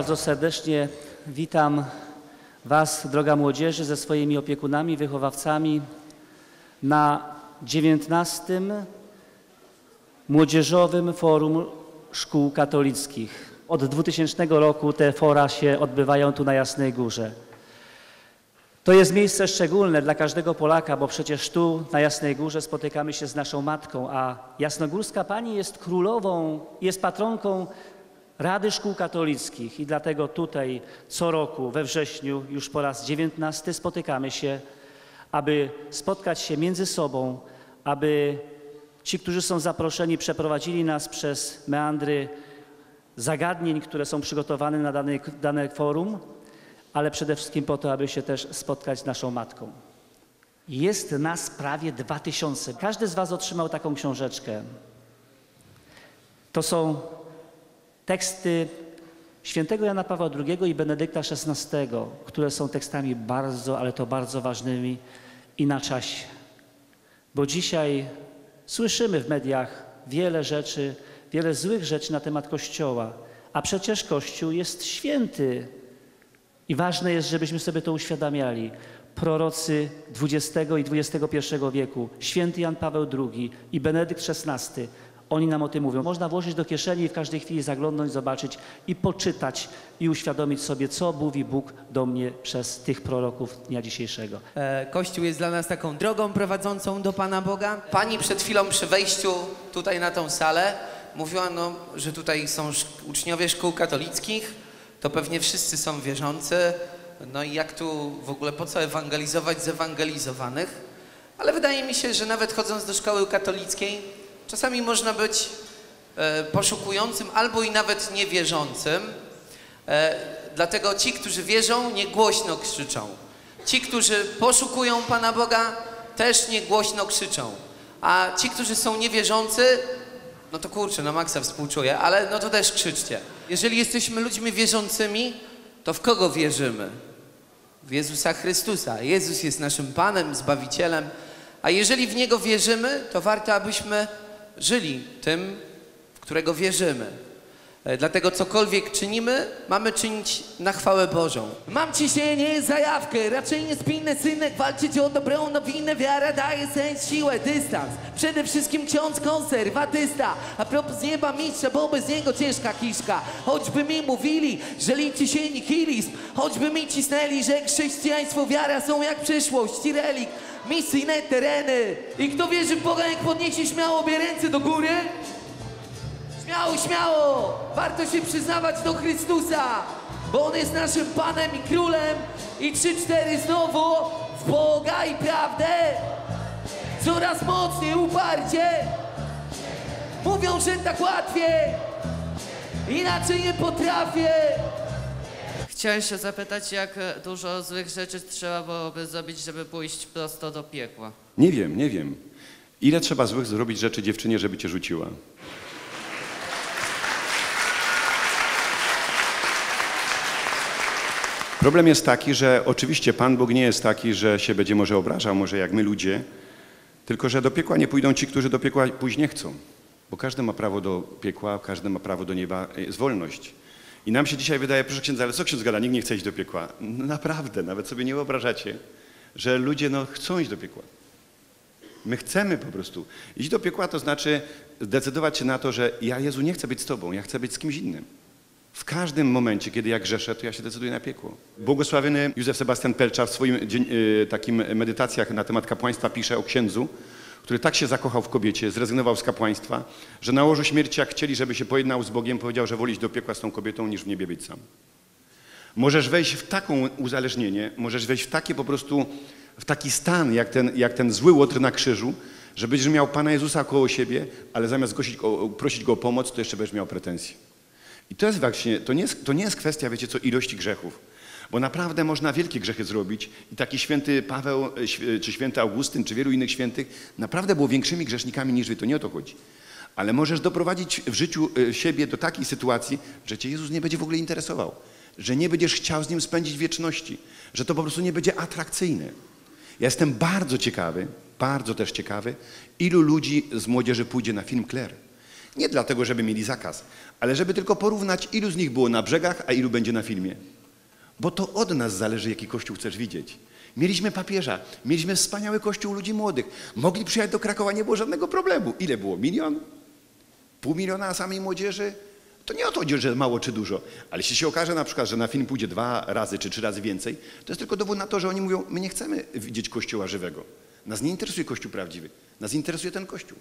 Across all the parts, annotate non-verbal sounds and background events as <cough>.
Bardzo serdecznie witam Was, droga młodzieży, ze swoimi opiekunami, wychowawcami na 19. Młodzieżowym Forum Szkół Katolickich. Od 2000 roku te fora się odbywają tu na Jasnej Górze. To jest miejsce szczególne dla każdego Polaka, bo przecież tu na Jasnej Górze spotykamy się z naszą matką, a Jasnogórska Pani jest królową, jest patronką Rady Szkół Katolickich i dlatego tutaj co roku we wrześniu już po raz dziewiętnasty spotykamy się, aby spotkać się między sobą, aby ci, którzy są zaproszeni, przeprowadzili nas przez meandry zagadnień, które są przygotowane na dane, dane forum, ale przede wszystkim po to, aby się też spotkać z naszą matką. Jest nas prawie dwa tysiące. Każdy z Was otrzymał taką książeczkę. To są teksty świętego Jana Pawła II i Benedykta XVI, które są tekstami bardzo, ale to bardzo ważnymi i na czasie. Bo dzisiaj słyszymy w mediach wiele rzeczy, wiele złych rzeczy na temat Kościoła, a przecież Kościół jest święty. I ważne jest, żebyśmy sobie to uświadamiali. Prorocy XX i XXI wieku, święty Jan Paweł II i Benedykt XVI, oni nam o tym mówią. Można włożyć do kieszeni i w każdej chwili zaglądnąć, zobaczyć i poczytać i uświadomić sobie, co mówi Bóg do mnie przez tych proroków dnia dzisiejszego. E, Kościół jest dla nas taką drogą prowadzącą do Pana Boga. Pani przed chwilą przy wejściu tutaj na tą salę mówiła, no, że tutaj są uczniowie szkół katolickich, to pewnie wszyscy są wierzący. No i jak tu w ogóle po co ewangelizować zewangelizowanych? Ale wydaje mi się, że nawet chodząc do szkoły katolickiej, czasami można być e, poszukującym albo i nawet niewierzącym. E, dlatego ci, którzy wierzą, nie głośno krzyczą. Ci, którzy poszukują Pana Boga, też nie głośno krzyczą. A ci, którzy są niewierzący, no to kurczę, na maksa współczuję, ale no to też krzyczcie. Jeżeli jesteśmy ludźmi wierzącymi, to w kogo wierzymy? W Jezusa Chrystusa. Jezus jest naszym Panem, Zbawicielem. A jeżeli w Niego wierzymy, to warto, abyśmy żyli tym, w którego wierzymy. E, Dlatego cokolwiek czynimy, mamy czynić na chwałę Bożą. Mam ciśnienie, zajawkę, raczej nie spinę synek Walczyć o dobrą nowinę, wiara daje sens, siłę, dystans Przede wszystkim ksiądz konserwatysta A propos nieba mistrza, bo bez niego ciężka kiszka Choćby mi mówili, że liczy się nihilizm Choćby mi cisnęli, że chrześcijaństwo, wiara są jak przyszłość i relikt Misyjne tereny. I kto wierzy w Boga, jak podniesie śmiało obie ręce do góry? Śmiało, śmiało! Warto się przyznawać do Chrystusa, bo On jest naszym Panem i Królem. I trzy, cztery znowu w Boga i prawdę. Coraz mocniej, uparcie. Mówią, że tak łatwiej. Inaczej nie potrafię Chciałem się zapytać, jak e, dużo złych rzeczy trzeba byłoby zrobić, żeby pójść prosto do piekła. Nie wiem, nie wiem. Ile trzeba złych zrobić rzeczy dziewczynie, żeby cię rzuciła? Problem jest taki, że oczywiście Pan Bóg nie jest taki, że się będzie może obrażał, może jak my ludzie, tylko że do piekła nie pójdą ci, którzy do piekła pójść nie chcą. Bo każdy ma prawo do piekła, każdy ma prawo do nieba, jest wolność. I nam się dzisiaj wydaje, proszę księdza, ale co ksiądz gada, nikt nie chce iść do piekła. No Naprawdę, nawet sobie nie wyobrażacie, że ludzie no, chcą iść do piekła. My chcemy po prostu. Iść do piekła to znaczy zdecydować się na to, że ja Jezu nie chcę być z Tobą, ja chcę być z kimś innym. W każdym momencie, kiedy ja grzeszę, to ja się decyduję na piekło. Błogosławiony Józef Sebastian Pelcza w swoim y, takim medytacjach na temat kapłaństwa pisze o księdzu, który tak się zakochał w kobiecie, zrezygnował z kapłaństwa, że na łożu śmierci, jak chcieli, żeby się pojednał z Bogiem, powiedział, że woli iść do piekła z tą kobietą, niż w niebie być sam. Możesz wejść w taką uzależnienie, możesz wejść w takie po prostu, w taki stan, jak ten, jak ten zły łotr na krzyżu, że będziesz miał Pana Jezusa koło siebie, ale zamiast gosić go, prosić Go o pomoc, to jeszcze będziesz miał pretensje. I to jest właśnie, to nie jest, to nie jest kwestia, wiecie co, ilości grzechów. Bo naprawdę można wielkie grzechy zrobić i taki święty Paweł, e, św- czy święty Augustyn, czy wielu innych świętych naprawdę było większymi grzesznikami niż wy, to nie o to chodzi. Ale możesz doprowadzić w życiu e, siebie do takiej sytuacji, że cię Jezus nie będzie w ogóle interesował, że nie będziesz chciał z Nim spędzić wieczności, że to po prostu nie będzie atrakcyjne. Ja jestem bardzo ciekawy, bardzo też ciekawy, ilu ludzi z młodzieży pójdzie na film Claire. Nie dlatego, żeby mieli zakaz, ale żeby tylko porównać, ilu z nich było na brzegach, a ilu będzie na filmie. Bo to od nas zależy, jaki kościół chcesz widzieć. Mieliśmy papieża, mieliśmy wspaniały kościół ludzi młodych. Mogli przyjechać do Krakowa, nie było żadnego problemu. Ile było? Milion? Pół miliona samej młodzieży? To nie o to chodzi, że mało czy dużo. Ale jeśli się okaże na przykład, że na film pójdzie dwa razy czy trzy razy więcej, to jest tylko dowód na to, że oni mówią, my nie chcemy widzieć kościoła żywego. Nas nie interesuje kościół prawdziwy. Nas interesuje ten kościół.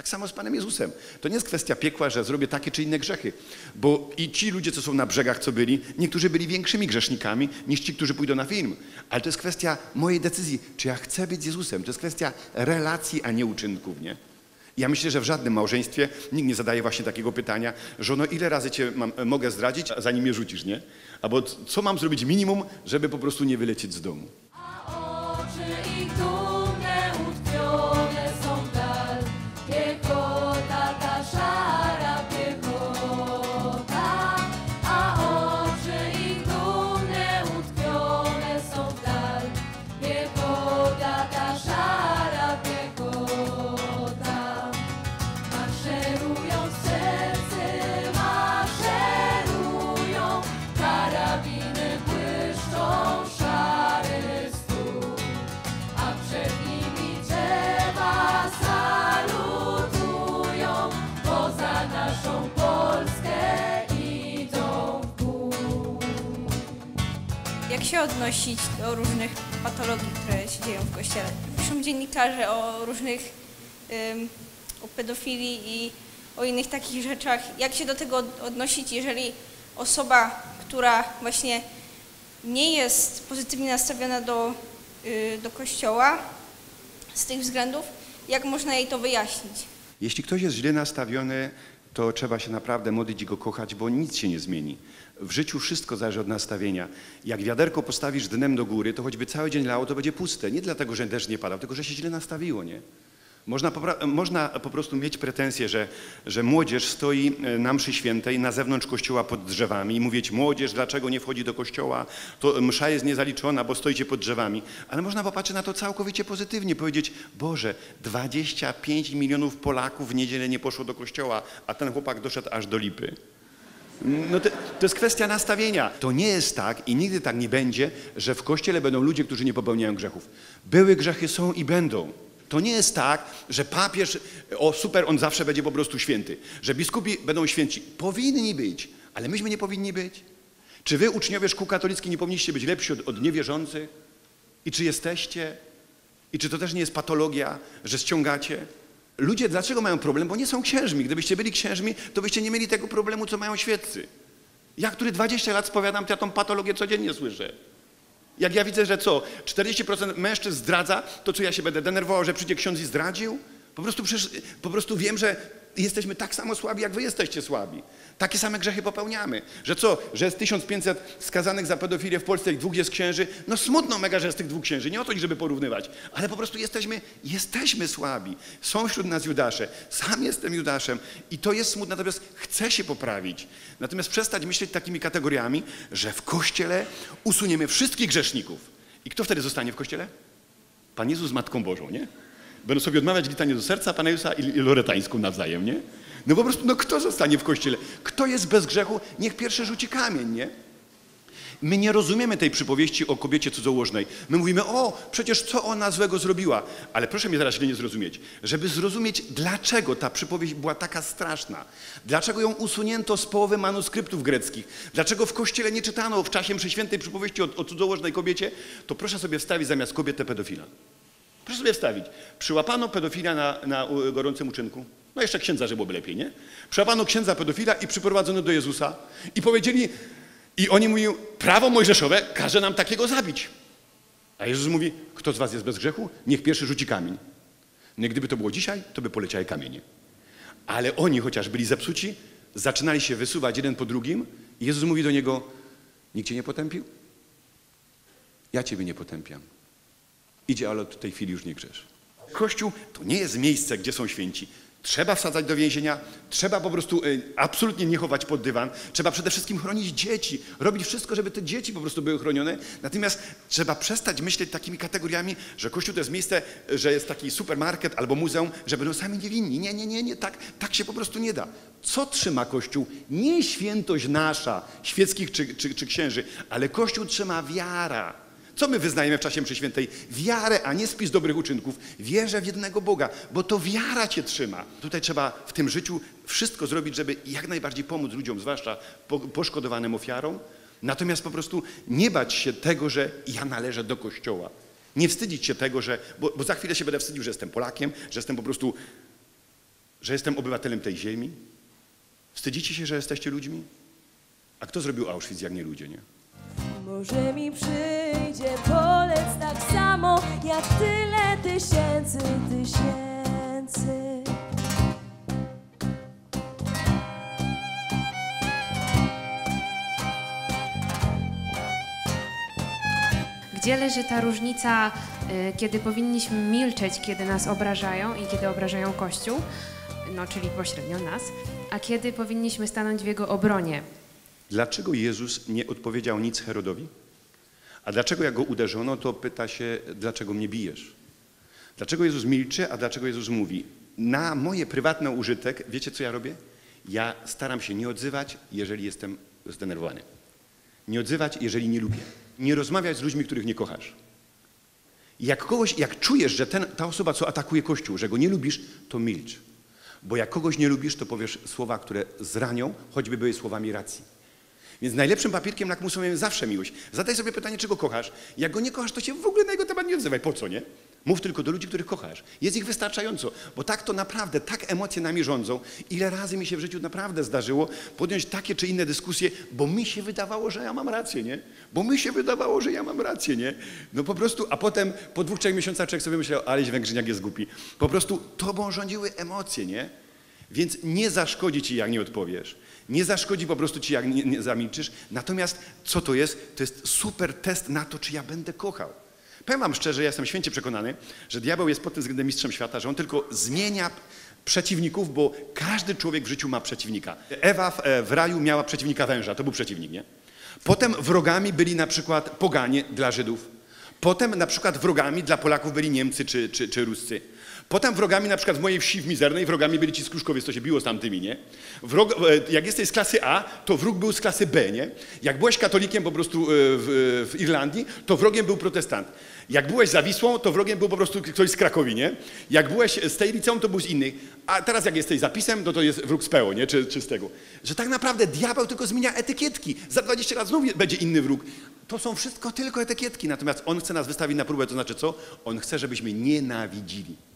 Tak samo z Panem Jezusem. To nie jest kwestia piekła, że zrobię takie czy inne grzechy. Bo i ci ludzie, co są na brzegach, co byli, niektórzy byli większymi grzesznikami niż ci, którzy pójdą na film. Ale to jest kwestia mojej decyzji, czy ja chcę być z Jezusem. To jest kwestia relacji, a nie uczynków, nie? Ja myślę, że w żadnym małżeństwie nikt nie zadaje właśnie takiego pytania, żono, ile razy cię mam, mogę zdradzić, zanim mnie rzucisz, nie? Albo co mam zrobić minimum, żeby po prostu nie wylecieć z domu. Naszą Polskę idą w gór. Jak się odnosić do różnych patologii, które się dzieją w kościele? Piszą dziennikarze o różnych, ym, o pedofilii i o innych takich rzeczach. Jak się do tego od- odnosić, jeżeli osoba, która właśnie nie jest pozytywnie nastawiona do, y, do kościoła z tych względów, jak można jej to wyjaśnić? Jeśli ktoś jest źle nastawiony, to trzeba się naprawdę modlić i go kochać, bo nic się nie zmieni. W życiu wszystko zależy od nastawienia. Jak wiaderko postawisz dnem do góry, to choćby cały dzień lało, to będzie puste. Nie dlatego, że deszcz nie padał, tylko że się źle nastawiło, nie? Można po, można po prostu mieć pretensje, że, że młodzież stoi e, na mszy świętej na zewnątrz kościoła pod drzewami i mówić, młodzież, dlaczego nie wchodzi do kościoła, to msza jest niezaliczona, bo stoicie pod drzewami. Ale można popatrzeć na to całkowicie pozytywnie, powiedzieć, Boże, 25 milionów Polaków w niedzielę nie poszło do kościoła, a ten chłopak doszedł aż do lipy. No to, to jest kwestia nastawienia. To nie jest tak i nigdy tak nie będzie, że w kościele będą ludzie, którzy nie popełniają grzechów. Były grzechy, są i będą. To nie jest tak, że papież, o super, on zawsze będzie po prostu święty. Że biskupi będą święci. Powinni być, ale myśmy nie powinni być. Czy wy, uczniowie szkół katolickich, nie powinniście być lepsi od, od niewierzących? I czy jesteście? I czy to też nie jest patologia, że ściągacie? Ludzie dlaczego mają problem? Bo nie są księżmi. Gdybyście byli księżmi, to byście nie mieli tego problemu, co mają świeccy. Ja, który 20 lat spowiadam, to ja tą patologię codziennie słyszę. Jak ja widzę, że co, 40% mężczyzn zdradza, to co ja się będę denerwował, że przyjdzie ksiądz i zdradził? Po prostu, przecież, po prostu wiem, że jesteśmy tak samo słabi, jak wy jesteście słabi. Takie same grzechy popełniamy. Że co, że jest 1500 skazanych za pedofilię w Polsce i dwóch jest księży? No smutno mega, że jest tych dwóch księży. Nie o to, żeby porównywać. Ale po prostu jesteśmy, jesteśmy słabi. Są wśród nas Judasze. Sam jestem Judaszem i to jest smutne, natomiast chcę się poprawić. Natomiast przestać myśleć takimi kategoriami, że w Kościele usuniemy wszystkich grzeszników. I kto wtedy zostanie w Kościele? Pan Jezus z Matką Bożą, nie? Będą sobie odmawiać litanię do serca Pana Jezusa i, i loretańską nawzajem, nie? No po prostu, no kto zostanie w Kościele? Kto jest bez grzechu? Niech pierwszy rzuci kamień, nie? My nie rozumiemy tej przypowieści o kobiecie cudzołożnej. My mówimy, o, przecież co ona złego zrobiła? Ale proszę mnie teraz źle nie zrozumieć. Żeby zrozumieć, dlaczego ta przypowieść była taka straszna, dlaczego ją usunięto z połowy manuskryptów greckich, dlaczego w kościele nie czytano w czasie mszy świętej przypowieści o, o cudzołożnej kobiecie, to proszę sobie wstawić zamiast kobietę pedofila. Proszę sobie wstawić. Przyłapano pedofila na, na gorącym uczynku. No jeszcze księdza, że byłoby lepiej, nie? Przyłapano księdza pedofila i przyprowadzono do Jezusa i powiedzieli, i oni mówią, prawo mojżeszowe każe nam takiego zabić. A Jezus mówi, kto z was jest bez grzechu? Niech pierwszy rzuci kamień. No gdyby to było dzisiaj, to by poleciały kamienie. Ale oni, chociaż byli zepsuci, zaczynali się wysuwać jeden po drugim i Jezus mówi do niego, nikt cię nie potępił? Ja ciebie nie potępiam. Idzie, ale od tej chwili już nie grzesz. Kościół to nie jest miejsce, gdzie są święci. Trzeba wsadzać do więzienia, trzeba po prostu y, absolutnie nie chować pod dywan, trzeba przede wszystkim chronić dzieci, robić wszystko, żeby te dzieci po prostu były chronione. Natomiast trzeba przestać myśleć takimi kategoriami, że Kościół to jest miejsce, że jest taki supermarket albo muzeum, że będą sami niewinni. Nie, nie, nie, nie, tak, tak się po prostu nie da. Co trzyma Kościół? Nie świętość nasza, świeckich czy, czy, czy księży, ale Kościół trzyma wiara. Co my wyznajemy w czasie mszy świętej? Wiarę, a nie spis dobrych uczynków. Wierzę w jednego Boga, bo to wiara cię trzyma. Tutaj trzeba w tym życiu wszystko zrobić, żeby jak najbardziej pomóc ludziom, zwłaszcza po, poszkodowanym ofiarom. Natomiast po prostu nie bać się tego, że ja należę do Kościoła. Nie wstydzić się tego, że, bo, bo za chwilę się będę wstydził, że jestem Polakiem, że jestem po prostu, że jestem obywatelem tej ziemi. Wstydzicie się, że jesteście ludźmi? A kto zrobił Auschwitz, jak nie ludzie, nie? Może mi przyjdzie polec tak samo jak tyle tysięcy, tysięcy. Gdzie leży ta różnica, y, kiedy powinniśmy milczeć, kiedy nas obrażają i kiedy obrażają Kościół, no czyli pośrednio nas, a kiedy powinniśmy stanąć w jego obronie? Dlaczego Jezus nie odpowiedział nic Herodowi? A dlaczego jak go uderzono, to pyta się, dlaczego mnie bijesz? Dlaczego Jezus milczy, a dlaczego Jezus mówi? Na moje prywatne użytek, wiecie co ja robię? Ja staram się nie odzywać, jeżeli jestem zdenerwowany. Nie odzywać, jeżeli nie lubię. Nie rozmawiać z ludźmi, których nie kochasz. Jak kogoś, jak czujesz, że ten, ta osoba, co atakuje Kościół, że go nie lubisz, to milcz. Bo jak kogoś nie lubisz, to powiesz słowa, które zranią, choćby były słowami racji. Więc najlepszym papierkiem lakmusowym jest zawsze miłość. Zadaj sobie pytanie, czego kochasz. Jak go nie kochasz, to się w ogóle na jego temat nie odzywaj. Po co, nie? Mów tylko do ludzi, których kochasz. Jest ich wystarczająco, bo tak to naprawdę, tak emocje nami rządzą. Ile razy mi się w życiu naprawdę zdarzyło podjąć takie czy inne dyskusje, bo mi się wydawało, że ja mam rację, nie? Bo mi się wydawało, że ja mam rację, nie? No po prostu, a potem po dwóch, trzech miesiącach człowiek sobie myślał, aleś Węgrzyniak jest głupi. Po prostu tobą rządziły emocje, nie? Więc nie zaszkodzi ci, jak nie odpowiesz. Nie zaszkodzi po prostu ci, jak nie, nie zamilczysz. Natomiast co to jest? To jest super test na to, czy ja będę kochał. Powiem wam szczerze, ja jestem święcie przekonany, że diabeł jest pod tym względem mistrzem świata, że on tylko zmienia przeciwników, bo każdy człowiek w życiu ma przeciwnika. Ewa w, e, w raju miała przeciwnika węża, to był przeciwnik, nie? Potem wrogami byli na przykład poganie dla Żydów. Potem na przykład wrogami dla Polaków byli Niemcy czy, czy, czy Ruscy. Potem wrogami na przykład w mojej wsi w Mizernej, wrogami byli ci z to się biło z tamtymi, nie? Wrog, e, jak jesteś z klasy A, to wróg był z klasy B, nie? Jak byłeś katolikiem po prostu e, w, w Irlandii, to wrogiem był protestant. Jak byłeś za Wisłą, to wrogiem był po prostu ktoś z Krakowi, nie? Jak byłeś z tej liceum, to był z innych. A teraz jak jesteś zapisem, to to jest wróg z PO, nie? Czy, czy z tego. Że tak naprawdę diabeł tylko zmienia etykietki. Za 20 lat znów będzie inny wróg. To są wszystko tylko etykietki. Natomiast on chce nas wystawić na próbę, to znaczy co? On chce, żebyśmy nienawidzili.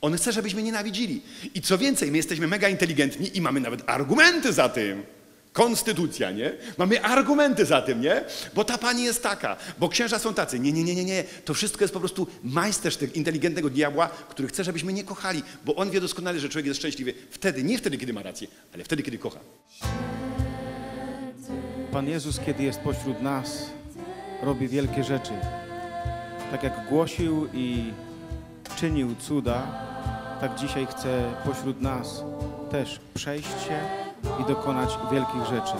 On chce, żebyśmy nienawidzili. I co więcej, my jesteśmy mega inteligentni i mamy nawet argumenty za tym. Konstytucja, nie? Mamy argumenty za tym, nie? Bo ta pani jest taka, bo księża są tacy. Nie, nie, nie, nie, nie. To wszystko jest po prostu majstersztyk inteligentnego diabła, który chce, żebyśmy nie kochali, bo on wie doskonale, że człowiek jest szczęśliwy wtedy, nie wtedy, kiedy ma rację, ale wtedy, kiedy kocha. Pan Jezus, kiedy jest pośród nas, robi wielkie rzeczy. Tak jak głosił i czynił cuda, tak dzisiaj chce pośród nas też przejść się i dokonać wielkich rzeczy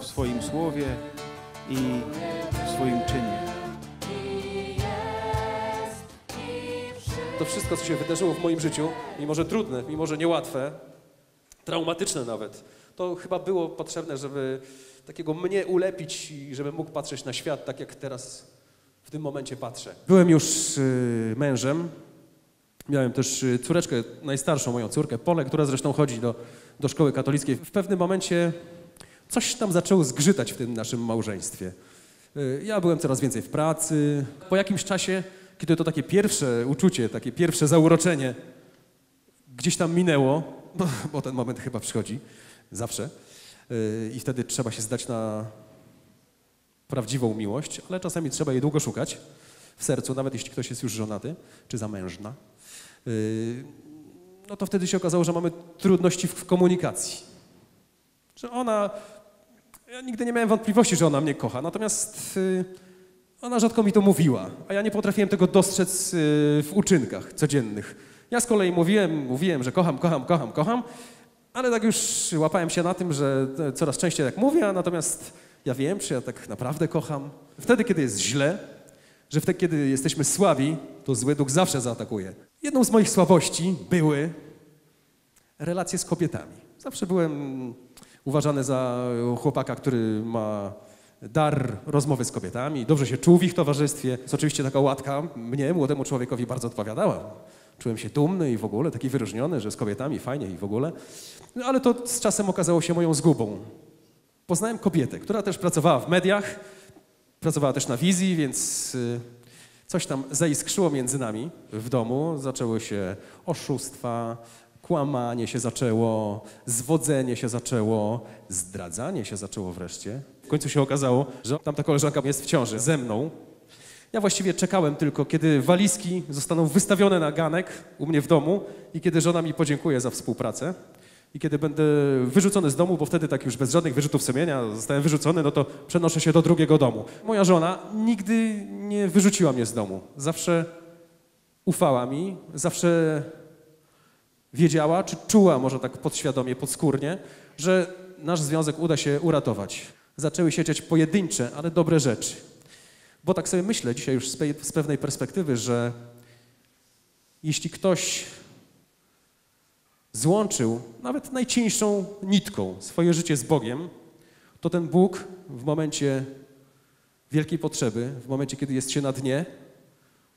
w swoim słowie i w swoim czynie. To wszystko, co się wydarzyło w moim życiu, mimo że trudne, mimo że niełatwe, traumatyczne nawet, to chyba było potrzebne, żeby takiego mnie ulepić i żebym mógł patrzeć na świat tak, jak teraz w tym momencie patrzę. Byłem już y, mężem, miałem też y, córeczkę, najstarszą moją córkę, Polę, która zresztą chodzi do, do szkoły katolickiej. W pewnym momencie coś tam zaczęło zgrzytać w tym naszym małżeństwie. Y, Ja byłem coraz więcej w pracy. Po jakimś czasie, kiedy to takie pierwsze uczucie, takie pierwsze zauroczenie gdzieś tam minęło, <laughs> bo, ten moment chyba przychodzi zawsze, y, i wtedy trzeba się zdać na prawdziwą miłość, ale czasami trzeba jej długo szukać w sercu, nawet jeśli ktoś jest już żonaty czy zamężna. Y, No to wtedy się okazało, że mamy trudności w komunikacji. Że ona ja nigdy nie miałem wątpliwości, że ona mnie kocha, natomiast y, ona rzadko mi to mówiła, a ja nie potrafiłem tego dostrzec y, w uczynkach codziennych. Ja z kolei mówiłem, mówiłem, że kocham, kocham, kocham, kocham, ale tak już łapałem się na tym, że e, coraz częściej tak mówię, a natomiast ja wiem, czy ja tak naprawdę kocham. Wtedy, kiedy jest źle, że wtedy, kiedy jesteśmy słabi, to zły duch zawsze zaatakuje. Jedną z moich słabości były relacje z kobietami. Zawsze byłem uważany za chłopaka, który ma dar rozmowy z kobietami, dobrze się czuł w ich towarzystwie. Jest oczywiście taka łatka mnie, młodemu człowiekowi, bardzo odpowiadała. Czułem się dumny i w ogóle taki wyróżniony, że z kobietami fajnie i w ogóle. No, ale to z czasem okazało się moją zgubą. Poznałem kobietę, która też pracowała w mediach, pracowała też na wizji, więc y, coś tam zaiskrzyło między nami w domu. Zaczęły się oszustwa, kłamanie się zaczęło, zwodzenie się zaczęło, zdradzanie się zaczęło wreszcie. W końcu się okazało, że tamta koleżanka jest w ciąży ze mną. Ja właściwie czekałem tylko, kiedy walizki zostaną wystawione na ganek u mnie w domu i kiedy żona mi podziękuje za współpracę. I kiedy będę wyrzucony z domu, bo wtedy tak już bez żadnych wyrzutów sumienia zostałem wyrzucony, no to przenoszę się do drugiego domu. Moja żona nigdy nie wyrzuciła mnie z domu. Zawsze ufała mi, zawsze wiedziała, czy czuła może tak podświadomie, podskórnie, że nasz związek uda się uratować. Zaczęły się dziać pojedyncze, ale dobre rzeczy. Bo tak sobie myślę dzisiaj już z, pe- z pewnej perspektywy, że jeśli ktoś złączył nawet najcieńszą nitką swoje życie z Bogiem, to ten Bóg w momencie wielkiej potrzeby, w momencie, kiedy jest się na dnie,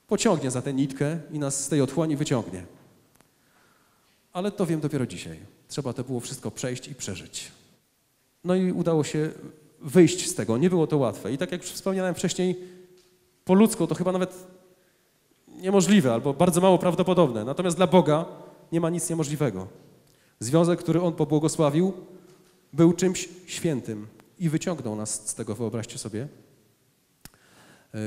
pociągnie za tę nitkę i nas z tej otchłani wyciągnie. Ale to wiem dopiero dzisiaj. Trzeba to było wszystko przejść i przeżyć. No i udało się wyjść z tego. Nie było to łatwe. I tak jak wspomniałem wcześniej, po ludzku to chyba nawet niemożliwe albo bardzo mało prawdopodobne. Natomiast dla Boga nie ma nic niemożliwego. Związek, który On pobłogosławił, był czymś świętym i wyciągnął nas z tego, wyobraźcie sobie. Yy,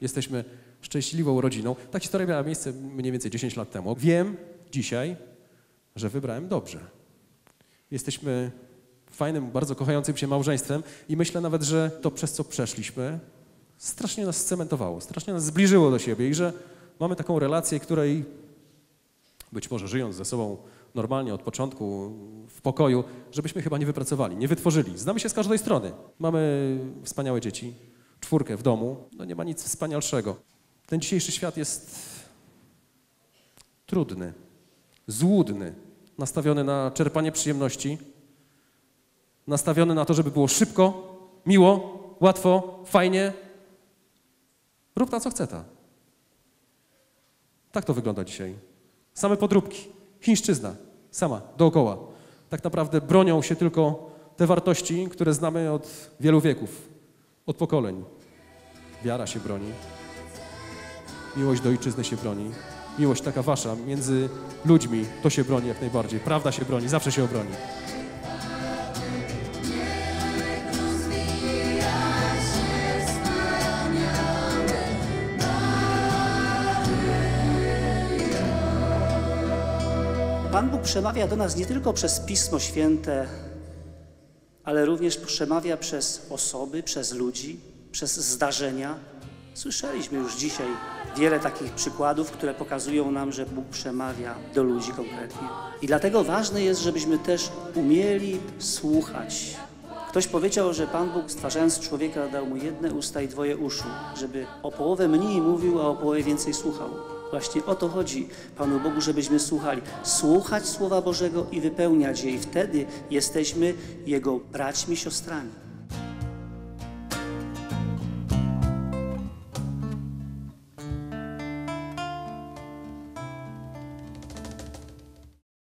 jesteśmy szczęśliwą rodziną. Ta historia miała miejsce mniej więcej 10 lat temu. Wiem dzisiaj, że wybrałem dobrze. Jesteśmy fajnym, bardzo kochającym się małżeństwem i myślę nawet, że to przez co przeszliśmy strasznie nas scementowało, strasznie nas zbliżyło do siebie i że mamy taką relację, której być może żyjąc ze sobą normalnie od początku, w pokoju, żebyśmy chyba nie wypracowali, nie wytworzyli. Znamy się z każdej strony. Mamy wspaniałe dzieci, czwórkę w domu, no nie ma nic wspanialszego. Ten dzisiejszy świat jest trudny, złudny, nastawiony na czerpanie przyjemności, nastawiony na to, żeby było szybko, miło, łatwo, fajnie. Rób ta, co chce ta. Tak to wygląda dzisiaj. Same podróbki, chińszczyzna, sama, dookoła. Tak naprawdę bronią się tylko te wartości, które znamy od wielu wieków, od pokoleń. Wiara się broni, miłość do ojczyzny się broni, miłość taka wasza między ludźmi, to się broni jak najbardziej. Prawda się broni, zawsze się obroni. Pan Bóg przemawia do nas nie tylko przez Pismo Święte, ale również przemawia przez osoby, przez ludzi, przez zdarzenia. Słyszeliśmy już dzisiaj wiele takich przykładów, które pokazują nam, że Bóg przemawia do ludzi konkretnie. I dlatego ważne jest, żebyśmy też umieli słuchać. Ktoś powiedział, że Pan Bóg stwarzając człowieka dał mu jedne usta i dwoje uszu, żeby o połowę mniej mówił, a o połowę więcej słuchał. Właśnie o to chodzi Panu Bogu, żebyśmy słuchali. Słuchać Słowa Bożego i wypełniać je i wtedy jesteśmy Jego braćmi, siostrami.